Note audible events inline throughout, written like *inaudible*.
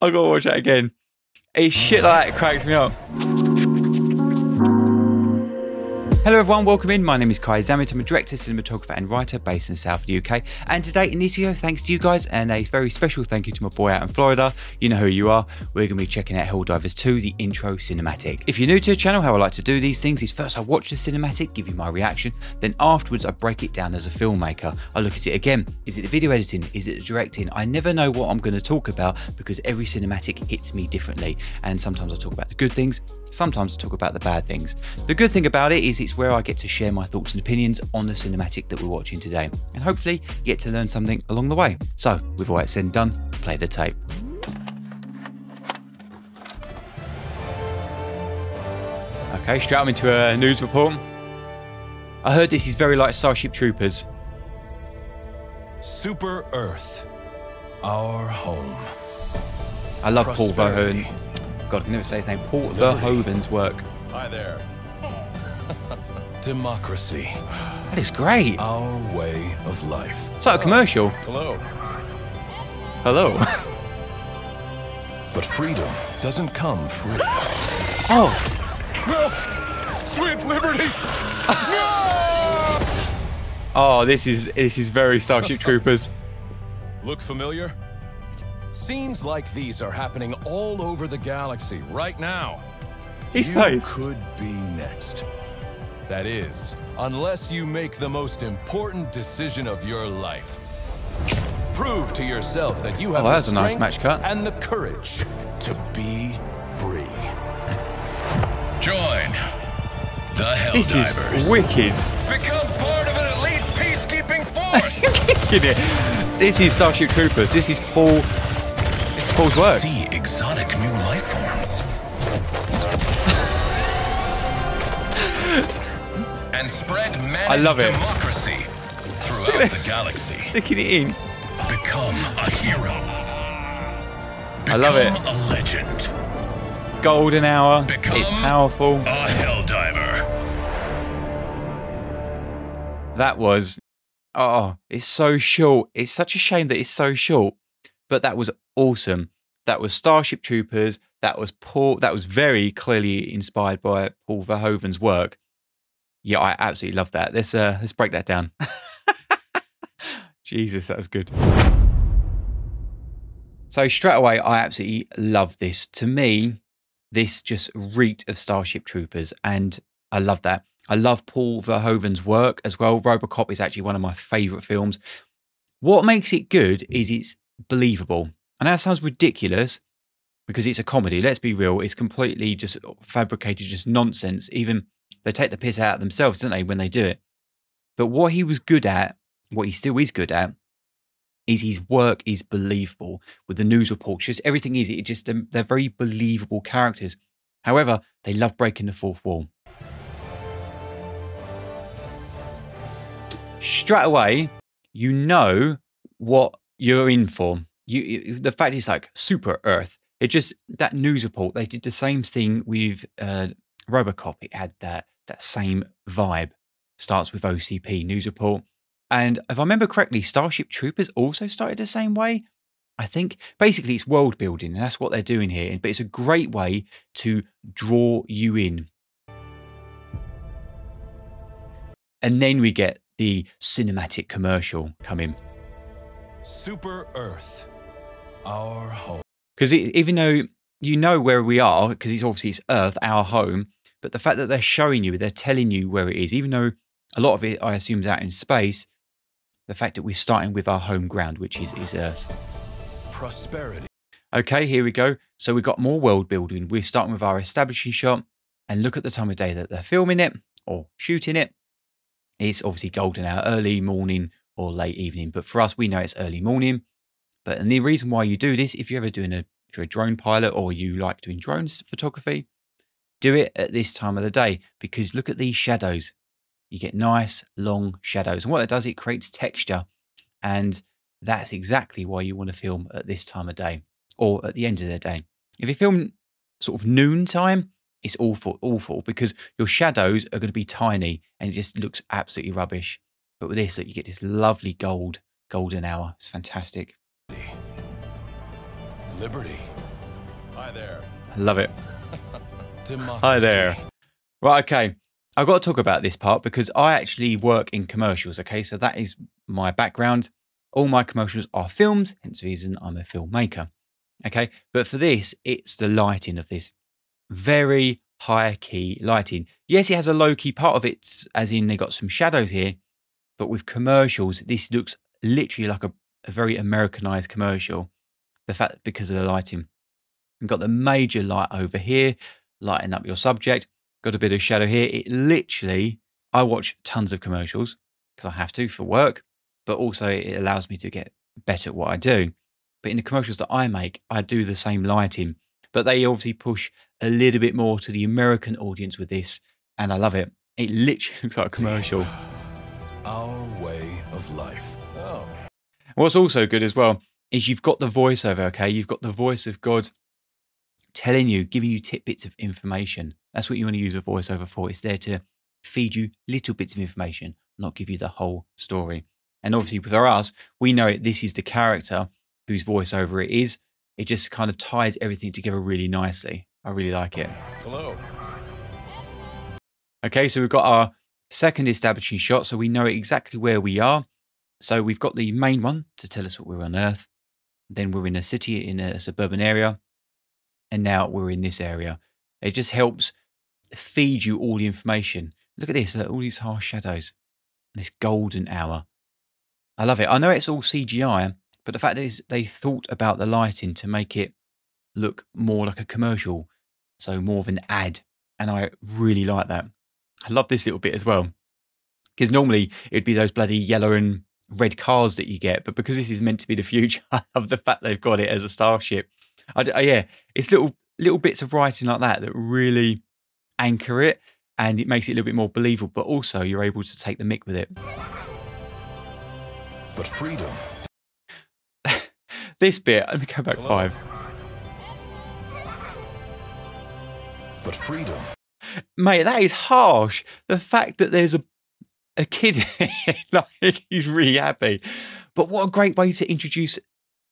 I gotta watch that again. It's shit like that cracks me up. Hello everyone, welcome in. My name is Kai Zammit. I'm a director, cinematographer and writer based in South UK. And today in this video, thanks to you guys and a very special thank you to my boy out in Florida. You know who you are. We're going to be checking out Helldivers 2, the intro cinematic. If you're new to the channel, how I like to do these things is first I watch the cinematic, give you my reaction, then afterwards I break it down as a filmmaker. I look at it again. Is it the video editing? Is it the directing? I never know what I'm going to talk about because every cinematic hits me differently. And sometimes I talk about the good things, sometimes I talk about the bad things. The good thing about it is it's where I get to share my thoughts and opinions on the cinematic that we're watching today, and hopefully get to learn something along the way. So, with all that said and done, play the tape. Okay, straight up into a news report. I heard this is very like Starship Troopers. Super Earth, our home. I love Paul Verhoeven. God, I can never say his name. Paul Verhoeven's work. Hi there. *laughs* Democracy. That is great. Our way of life. It's like a commercial. Hello. Hello. *laughs* but freedom doesn't come free. *gasps* Oh. No! Sweet liberty! *laughs* Oh, this is this is very Starship Troopers. Look familiar? Scenes like these are happening all over the galaxy right now. His you face. could be next. That is, unless you make the most important decision of your life. Prove to yourself that you have Oh, the that's a nice strength match cut. and the courage to be free. Join the This Helldivers. is wicked. Become part of an elite peacekeeping force. Look at it. This is Starship Troopers. This is Paul. Paul's work. See exotic new life forms. and spread I love it. democracy throughout the *laughs* galaxy. Sticking it in. Become a hero. I love it. A legend. Golden hour. Become- It's powerful. A Helldiver. That was. Oh, it's so short. It's such a shame that it's so short. But that was awesome. That was Starship Troopers. That was Paul. That was very clearly inspired by Paul Verhoeven's work. Yeah, I absolutely love that. Let's uh, let's break that down. *laughs* Jesus, that was good. So straight away, I absolutely love this. To me, this just reeked of Starship Troopers, and I love that. I love Paul Verhoeven's work as well. Robocop is actually one of my favorite films. What makes it good is it's believable. And that sounds ridiculous because it's a comedy. Let's be real. It's completely just fabricated, just nonsense. Even they take the piss out of themselves, don't they, when they do it? But what he was good at, what he still is good at, is his work is believable with the news reports. Just everything is it. Just they're, they're very believable characters. However, they love breaking the fourth wall. Straight away, you know what you're in for. You, the fact is like super Earth. It just that news report. They did the same thing with uh, RoboCop. It had that that same vibe. Starts with OCP news report, and if I remember correctly, Starship Troopers also started the same way. I think basically it's world building, and that's what they're doing here. But it's a great way to draw you in. And then we get the cinematic commercial coming. Super Earth, our home. Because even though you know where we are, because it's obviously it's Earth, our home, but the fact that they're showing you, they're telling you where it is, even though a lot of it, I assume, is out in space, the fact that we're starting with our home ground, which is, is Earth. Prosperity. Okay, here we go. So we've got more world building. We're starting with our establishing shot, and look at the time of day that they're filming it or shooting it. It's obviously golden hour, early morning or late evening. But for us, we know it's early morning. But and the reason why you do this, if you're ever doing a if you're a drone pilot or you like doing drones photography, do it at this time of the day because look at these shadows. You get nice long shadows. And what it does, it creates texture. And that's exactly why you want to film at this time of day or at the end of the day. If you film sort of noon time, it's awful, awful because your shadows are going to be tiny and it just looks absolutely rubbish. But with this, you get this lovely gold, golden hour. It's fantastic. Liberty. Hi there. I love it. *laughs* Hi there. Right, okay. I've got to talk about this part because I actually work in commercials. Okay, so that is my background. All my commercials are films, hence the reason I'm a filmmaker. Okay, but for this, it's the lighting of this very high key lighting. Yes, it has a low key part of it, as in they got some shadows here, but with commercials, this looks literally like a, a very Americanized commercial. The fact because of the lighting, you've got the major light over here, lighting up your subject. Got a bit of shadow here. It literally, I watch tons of commercials because I have to for work, but also it allows me to get better at what I do. But in the commercials that I make, I do the same lighting, but they obviously push a little bit more to the American audience with this, and I love it. It literally *laughs* looks like a commercial. Our What's also good as well is you've got the voiceover, okay? You've got the voice of God telling you, giving you tidbits of information. That's what you want to use a voiceover for. It's there to feed you little bits of information, not give you the whole story. And obviously, for us, we know this is the character whose voiceover it is. It just kind of ties everything together really nicely. I really like it. Hello. Okay, so we've got our second establishing shot, so we know exactly where we are. So we've got the main one to tell us what we're on Earth. Then we're in a city in a suburban area. And now we're in this area. It just helps feed you all the information. Look at this, all these harsh shadows and this golden hour. I love it. I know it's all CGI, but the fact is they thought about the lighting to make it look more like a commercial, so more of an ad. And I really like that. I love this little bit as well. Because normally it'd be those bloody yellow and red cars that you get, but because this is meant to be the future, *laughs* I love the fact they've got it as a starship. I, d- uh, yeah, it's little little bits of writing like that that really anchor it, and it makes it a little bit more believable. But also, you're able to take the mick with it. But freedom. *laughs* This bit, let me go back Hello. five. But freedom. Mate, that is harsh. The fact that there's a a kid, *laughs* like he's really happy. But what a great way to introduce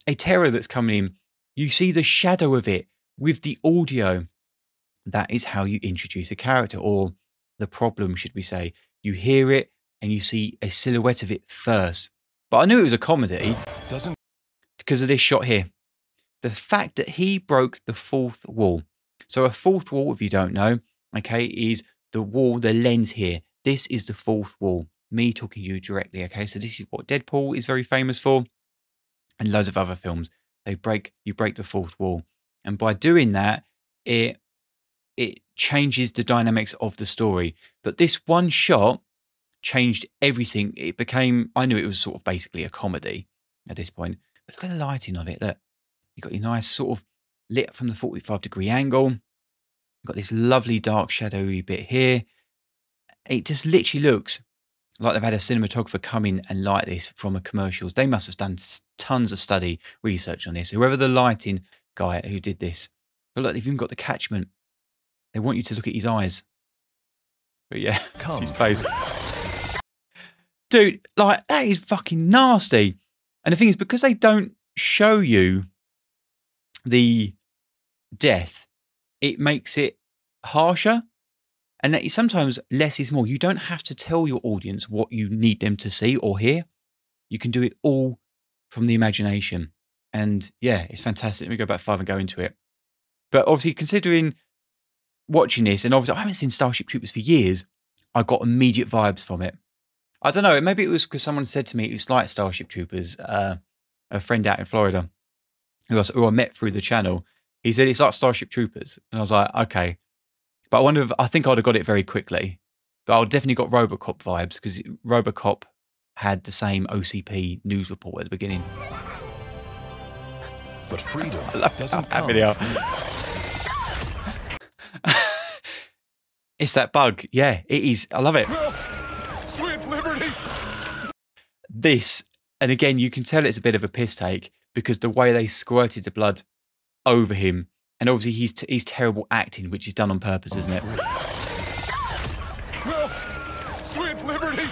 a terror that's coming in. You see the shadow of it with the audio. That is how you introduce a character, or the problem, should we say. You hear it and you see a silhouette of it first. But I knew it was a comedy Doesn't because of this shot here. The fact that he broke the fourth wall. So, a fourth wall, if you don't know, okay, is the wall, the lens here. This is the fourth wall. Me talking to you directly, okay? So, this is what Deadpool is very famous for and loads of other films. They break, you break the fourth wall. And by doing that, it it changes the dynamics of the story. But this one shot changed everything. It became, I knew it was sort of basically a comedy at this point. But look at the lighting of it. Look, you've got your nice sort of lit from the 45 degree angle. You've got this lovely dark shadowy bit here. It just literally looks like they've had a cinematographer come in and light this from a commercials. They must have done tons of study research on this. Whoever the lighting guy who did this. But look, they've even got the catchment. They want you to look at his eyes. But yeah, *laughs* Come his face. Dude, like that is fucking nasty. And the thing is, because they don't show you the death, it makes it harsher. And that sometimes less is more. You don't have to tell your audience what you need them to see or hear. You can do it all from the imagination. And yeah, it's fantastic. Let me go back five and go into it. But obviously, considering watching this, and obviously, I haven't seen Starship Troopers for years, I got immediate vibes from it. I don't know. Maybe it was because someone said to me it was like Starship Troopers. Uh, a friend out in Florida who I, who I met through the channel, he said it's like Starship Troopers, and I was like, okay. But I wonder if I think I'd have got it very quickly. But I definitely got RoboCop vibes because RoboCop had the same OCP news report at the beginning. But freedom *laughs* love doesn't come. happy they are. free- *laughs* It's that bug. Yeah, it is. I love it. Sweet liberty. this, and again, you can tell it's a bit of a piss take because the way they squirted the blood over him, and obviously he's t- he's terrible acting, which is done on purpose, isn't it? No. Sweet liberty.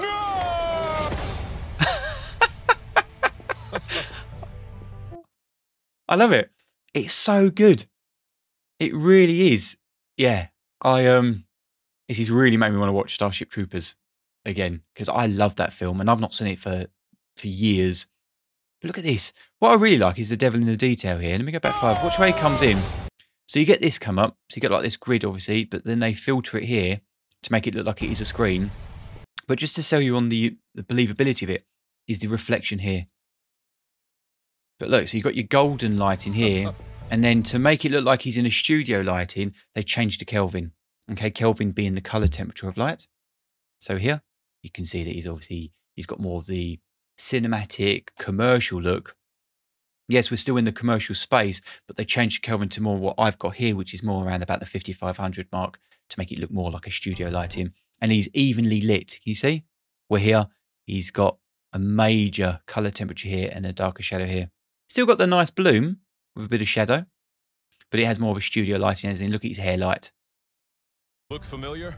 No. *laughs* I love it. It's so good. It really is. Yeah. I um this has really made me want to watch Starship Troopers again because I love that film and I've not seen it for for years. But look at this. What I really like is the devil in the detail here. Let me go back five. Watch he comes in. So you get this come up. So you get like this grid, obviously, but then they filter it here to make it look like it is a screen. But just to sell you on the, the believability of it, is the reflection here. But look, so you've got your golden lighting here, and then to make it look like he's in a studio lighting, they changed to Kelvin. Okay, Kelvin being the color temperature of light. So here you can see that he's obviously he's got more of the cinematic commercial look. Yes, we're still in the commercial space, but they changed Kelvin to more what I've got here, which is more around about the 5500 mark to make it look more like a studio lighting. And he's evenly lit. Can you see? We're here. He's got a major color temperature here and a darker shadow here. Still got the nice bloom with a bit of shadow, but it has more of a studio lighting as in look at his hair light. Look familiar?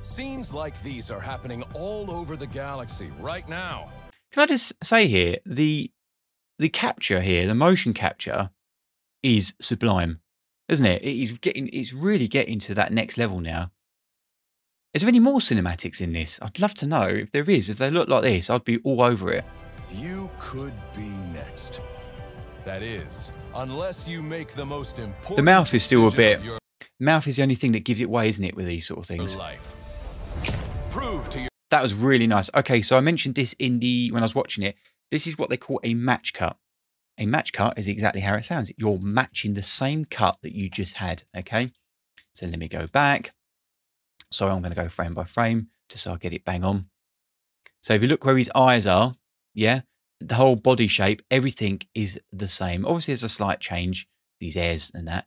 Scenes like these are happening all over the galaxy right now. Can I just say here, the the capture here, the motion capture is sublime, isn't it? It's getting it's really getting to that next level now. Is there any more cinematics in this? I'd love to know if there is. If they look like this, I'd be all over it. You could be next. That is, unless you make the most important The mouth is still a bit. your Mouth is the only thing that gives it away, isn't it, with these sort of things? life. Prove to your That was really nice. Okay, so I mentioned this in the when I was watching it. This is what they call a match cut. A match cut is exactly how it sounds. You're matching the same cut that you just had. Okay, so let me go back. So I'm going to go frame by frame just so I get it bang on. So if you look where his eyes are, yeah, the whole body shape, everything is the same. Obviously, there's a slight change, these airs and that.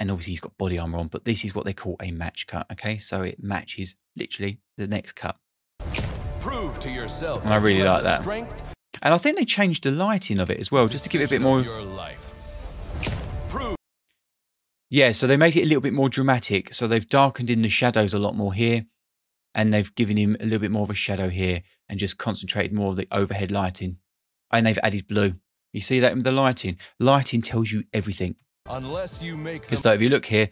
And obviously, he's got body armor on, but this is what they call a match cut. Okay, so it matches literally the next cut. Prove to yourself. And I really like that. Strength And I think they changed the lighting of it as well, just to give it a bit more. Your life. Prove Yeah, so they make it a little bit more dramatic. So they've darkened in the shadows a lot more here, and they've given him a little bit more of a shadow here, and just concentrated more of the overhead lighting. And they've added blue. You see that with the lighting? Lighting tells you everything. unless you make Because so if you look here,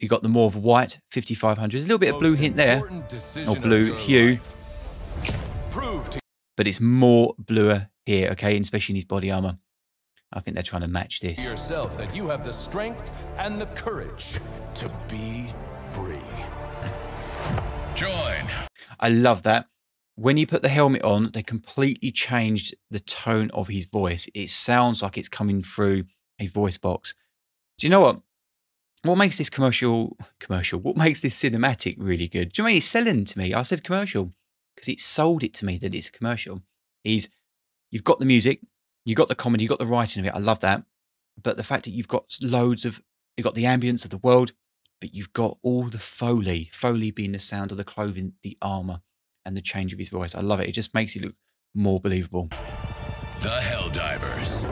you got the more of white 5500. There's a little bit of blue hint there, or blue hue. life. But it's more bluer here, okay, and especially in his body armor. I think they're trying to match this. yourself that you have the strength and the courage to be free. Join. I love that. When you put the helmet on, they completely changed the tone of his voice. It sounds like it's coming through a voice box. Do you know what? What makes this commercial commercial? What makes this cinematic really good? Do you know what he's selling to me? I said commercial because it sold it to me that it's a commercial. He's you've got the music, you've got the comedy, you've got the writing of it. I love that. But the fact that you've got loads of you've got the ambience of the world, but you've got all the foley, foley being the sound of the clothing, the armor, and the change of his voice. I love it. It just makes it look more believable. The Helldivers.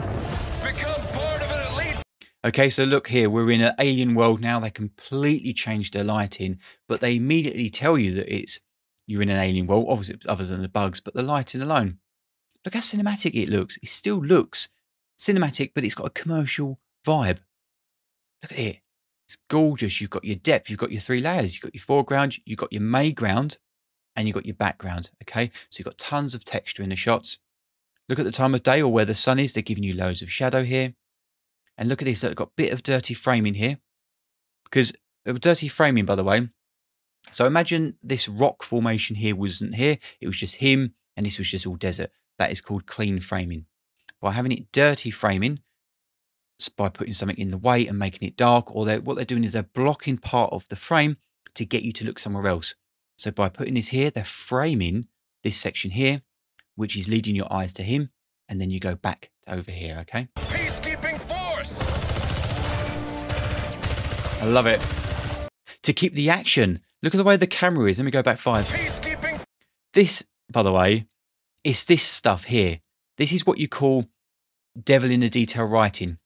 Become part of an elite. Okay, so look here, we're in an alien world now. They completely changed their lighting, but they immediately tell you that it's you're in an alien world, obviously other than the bugs, but the lighting alone. Look how cinematic it looks. It still looks cinematic, but it's got a commercial vibe. Look at it. It's gorgeous. You've got your depth, you've got your three layers, you've got your foreground, you've got your mayground, and you've got your background. Okay, so you've got tons of texture in the shots. Look at the time of day or where the sun is. They're giving you loads of shadow here. And look at this, it's got a bit of dirty framing here. Because uh, dirty framing, by the way. So imagine this rock formation here wasn't here. It was just him, and this was just all desert. That is called clean framing. By having it dirty framing, by putting something in the way and making it dark, or they're, what they're doing is they're blocking part of the frame to get you to look somewhere else. So by putting this here, they're framing this section here, which is leading your eyes to him, and then you go back to over here, okay? Peacekeeping force. I love it. To keep the action, look at the way the camera is. Let me go back five. This, by the way, is this stuff here. This is what you call devil in the detail writing.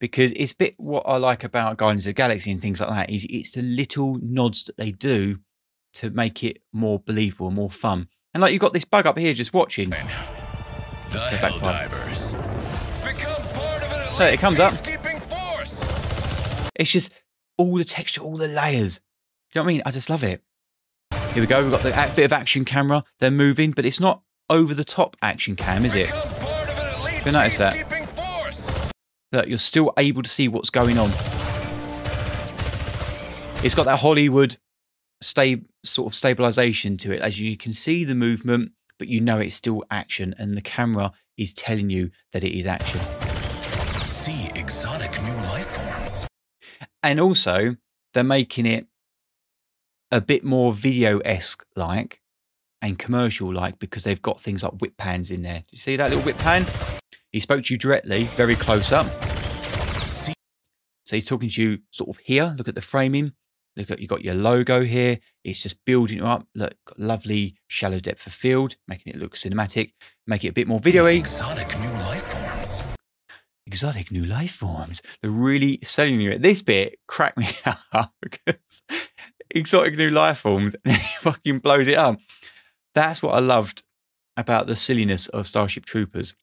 Because it's a bit what I like about Guardians of the Galaxy and things like that is it's the little nods that they do to make it more believable, more fun. And like you've got this bug up here just watching. The back five. Helldivers. Become part of an. So it comes up. Peacekeeping It's just all the texture, all the layers. You know what I mean? I just love it. Here we go. We've got the bit of action camera. They're moving, but it's not over the top action cam, is it? Become part of an elite You notice that? That you're still able to see what's going on. It's got that Hollywood sta- sort of stabilization to it, as you can see the movement, but you know it's still action, and the camera is telling you that it is action. See exotic new life forms. and also they're making it a bit more video esque like and commercial like because they've got things like whip pans in there. Do you see that little whip pan? He spoke to you directly, very close up. So he's talking to you sort of here. Look at the framing. Look at you got your logo here. It's just building it up. Look, got lovely shallow depth of field, making it look cinematic, make it a bit more video-y. exotic new life forms. exotic new life forms. They're really selling you it. This bit cracked me *laughs* up because exotic new life forms *laughs* and he fucking blows it up. That's what I loved about the silliness of Starship Troopers.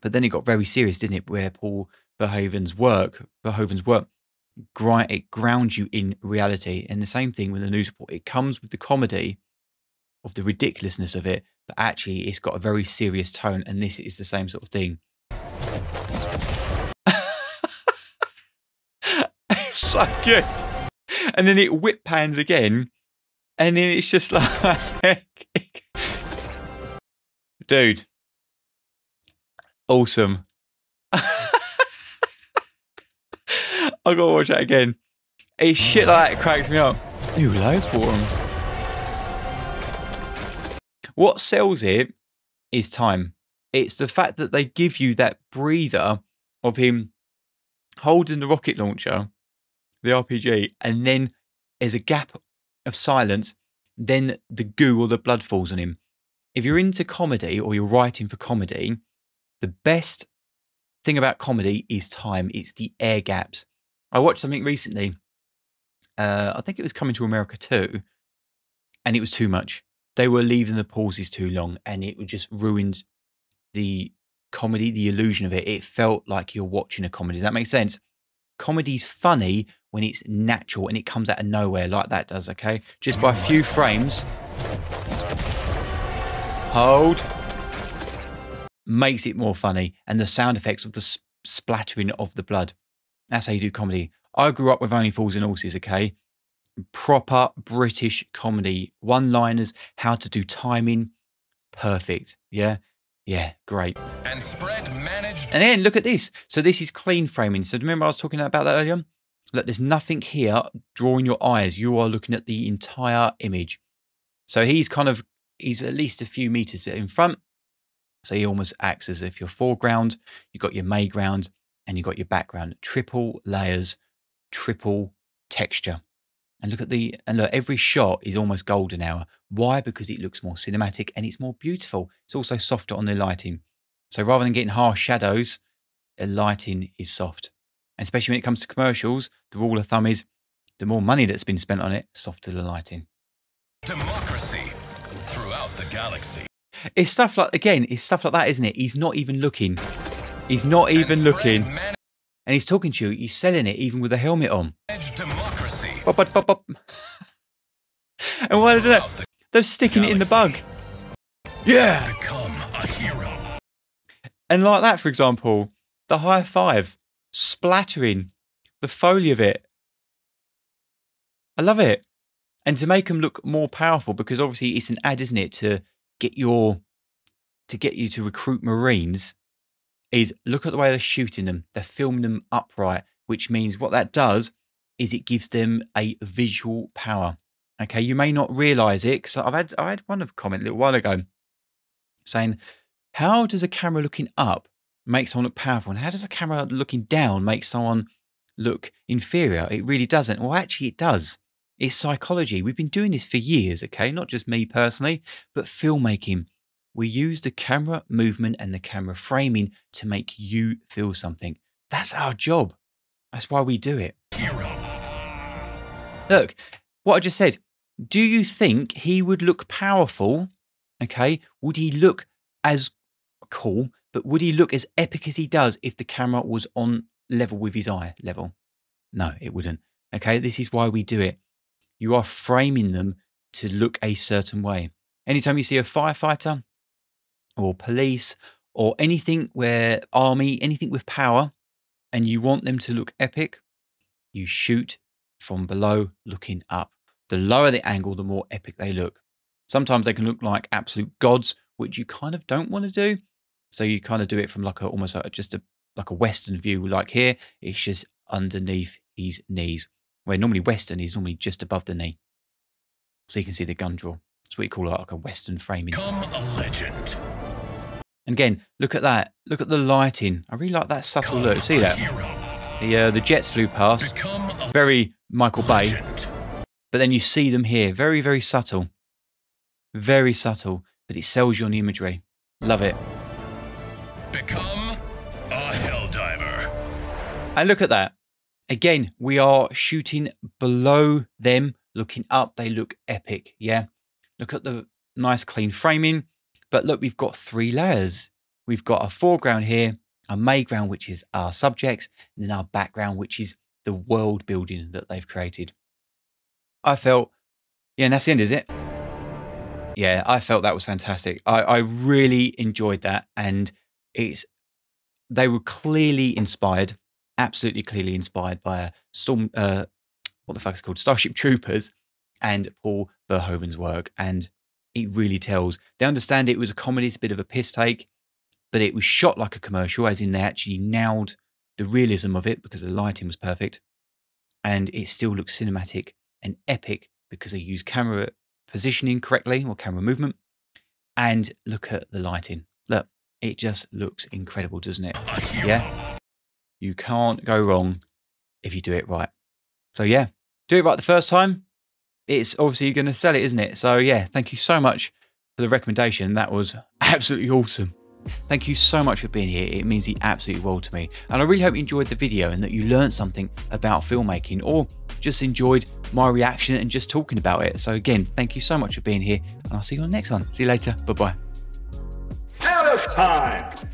But then it got very serious, didn't it? Where Paul Verhoeven's work, Verhoeven's work, it grounds you in reality. And the same thing with the news report. It comes with the comedy of the ridiculousness of it, but actually it's got a very serious tone. And this is the same sort of thing. *laughs* so good. And then it whip pans again, and then it's just *laughs* like, dude, awesome. *laughs* I gotta watch that again. It's shit like that cracks me up. New life forms. What sells it is time. It's the fact that they give you that breather of him holding the rocket launcher, the RPG, and then there's a gap of silence, then the goo or the blood falls on him. If you're into comedy or you're writing for comedy, the best thing about comedy is time. It's the air gaps. I watched something recently. Uh, I think it was coming to America too, and it was too much. They were leaving the pauses too long, and it just ruined the comedy, the illusion of it. It felt like you're watching a comedy. Does that make sense? Comedy's funny when it's natural and it comes out of nowhere, like that does. Okay, just by a few frames. Hold makes it more funny, and the sound effects of the splattering of the blood. That's how you do comedy. I grew up with Only Fools and Horses, okay? Proper British comedy. One liners, how to do timing. Perfect. Yeah? Yeah, great. And spread managed And then look at this. So this is clean framing. So remember I was talking about that earlier? Look, there's nothing here drawing your eyes. You are looking at the entire image. So he's kind of, he's at least a few meters in front. So he almost acts as if you're foreground, you've got your May ground, and you've got your background. Triple layers, triple texture. And look at the and look, every shot is almost golden hour. Why? Because it looks more cinematic and it's more beautiful. It's also softer on the lighting. So rather than getting harsh shadows, the lighting is soft. And especially when it comes to commercials, the rule of thumb is the more money that's been spent on it, softer the lighting. democracy throughout the galaxy. It's stuff like again, it's stuff like that, isn't it? He's not even looking. He's not even looking. And he's talking to you. He's selling it even with a helmet on. democracy Bop, bop, bop, bop. and why did that? They're sticking it in the bug. Yeah. Become a hero. And like that, for example, the high five, splattering, the foley of it. I love it. And to make them look more powerful, because obviously it's an ad, isn't it, to get your to get you to recruit Marines, is look at the way they're shooting them. They're filming them upright, which means what that does is it gives them a visual power. Okay, you may not realize it because I've had I had one of comment a little while ago saying, How does a camera looking up make someone look powerful? And how does a camera looking down make someone look inferior? It really doesn't. Well, actually, it does. It's psychology. We've been doing this for years, okay? Not just me personally, but filmmaking. We use the camera movement and the camera framing to make you feel something. That's our job. That's why we do it. Hero. Look, what I just said. Do you think he would look powerful? Okay. Would he look as cool, but would he look as epic as he does if the camera was on level with his eye level? No, it wouldn't. Okay, this is why we do it. You are framing them to look a certain way. Anytime you see a firefighter or police or anything where army, anything with power, and you want them to look epic, you shoot from below looking up. The lower the angle, the more epic they look. Sometimes they can look like absolute gods, which you kind of don't want to do. So you kind of do it from like a almost like just a like a western view. Like here, it's just underneath his knees. Where normally western is normally just above the knee. So you can see the gun draw. That's what you call like a western framing. Become a legend. And again, look at that. Look at the lighting. I really like that subtle Become look. See that? The uh, the jets flew past. Very Michael Bay. But then you see them here. Very, very subtle. Very subtle. But it sells you on the imagery. Love it. Become a Helldiver. And look at that. Again, we are shooting below them, looking up. They look epic. Yeah. Look at the nice clean framing. But look, we've got three layers. We've got a foreground here, a mayground, which is our subjects, and then our background, which is the world building that they've created. I felt, yeah, and that's the end, is it? Yeah, I felt that was fantastic. I, I really enjoyed that. And it's, they were clearly inspired, absolutely clearly inspired by a Storm, uh, what the fuck is called? Starship Troopers and Paul Verhoeven's work. And it really tells. They understand it was a comedy, it's a bit of a piss take, but it was shot like a commercial, as in they actually nailed the realism of it because the lighting was perfect. And it still looks cinematic and epic because they used camera positioning correctly or camera movement. And look at the lighting. Look, it just looks incredible, doesn't it? Yeah. You can't go wrong if you do it right. So, yeah, do it right the first time. It's obviously going to sell it, isn't it? So, yeah, thank you so much for the recommendation. That was *laughs* absolutely awesome. Thank you so much for being here. It means the absolute world to me. And I really hope you enjoyed the video and that you learned something about filmmaking or just enjoyed my reaction and just talking about it. So, again, thank you so much for being here. And I'll see you on the next one. See you later. Bye bye. Out of time!